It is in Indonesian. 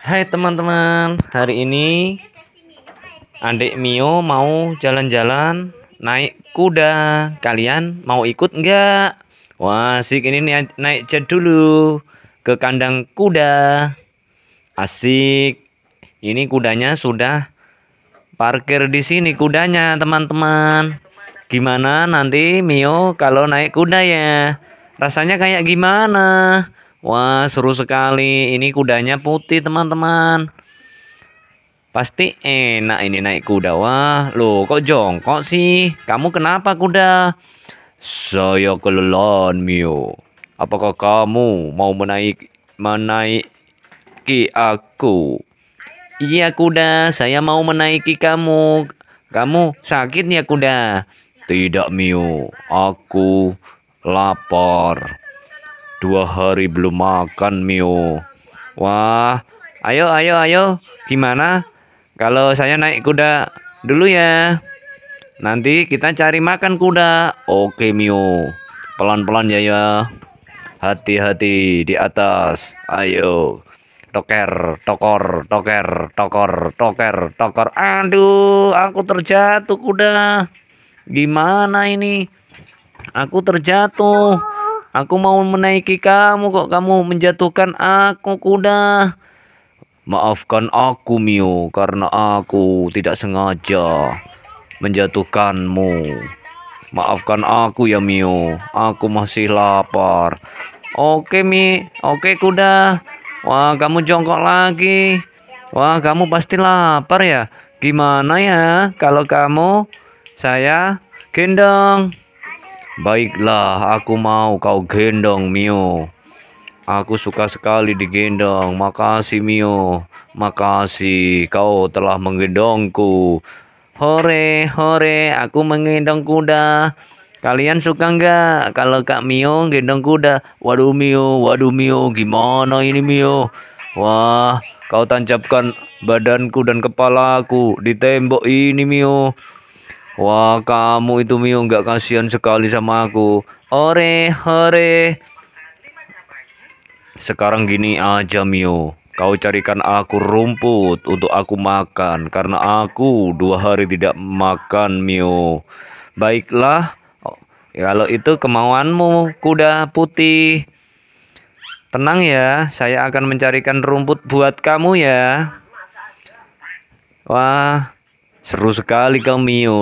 Hai teman-teman, hari ini adik Mio mau jalan-jalan naik kuda. Kalian mau ikut enggak? Wah, asik ini naik, naik dulu ke kandang kuda. Asik. Ini kudanya sudah parkir di sini kudanya, teman-teman. Gimana nanti Mio kalau naik kuda ya? Rasanya kayak gimana? Wah, seru sekali. Ini kudanya putih, teman-teman. Pasti enak ini naik kuda. Wah, loh kok jongkok sih? Kamu kenapa kuda? Saya kelelahan, Mio. Apakah kamu mau menaik menaiki aku? Iya, kuda. Saya mau menaiki kamu. Kamu sakit ya, kuda? Tidak, Mio. Aku lapar. Dua hari belum makan, Mio. Wah, ayo, ayo, ayo. Gimana? Kalau saya naik kuda dulu ya. Nanti kita cari makan kuda. Oke, Mio. Pelan-pelan ya ya. Hati-hati di atas. Ayo. Toker, tokor, toker, tokor, toker, tokor. Aduh, aku terjatuh kuda. Gimana ini? Aku terjatuh. Aku mau menaiki kamu kok kamu menjatuhkan aku kuda. Maafkan aku Mio karena aku tidak sengaja menjatuhkanmu. Maafkan aku ya Mio. Aku masih lapar. Oke Mi, oke kuda. Wah, kamu jongkok lagi. Wah, kamu pasti lapar ya. Gimana ya kalau kamu saya gendong? Baiklah, aku mau kau gendong, Mio. Aku suka sekali digendong. Makasih, Mio. Makasih, kau telah menggendongku. Hore, hore, aku menggendong kuda. Kalian suka nggak kalau Kak Mio gendong kuda? Waduh, Mio, waduh, Mio, gimana ini, Mio? Wah, kau tancapkan badanku dan kepalaku di tembok ini, Mio. Wah, kamu itu Mio nggak kasihan sekali sama aku. Ore, hore. Sekarang gini aja Mio. Kau carikan aku rumput untuk aku makan. Karena aku dua hari tidak makan Mio. Baiklah. Kalau itu kemauanmu kuda putih. Tenang ya, saya akan mencarikan rumput buat kamu ya. Wah, seru sekali kau Mio.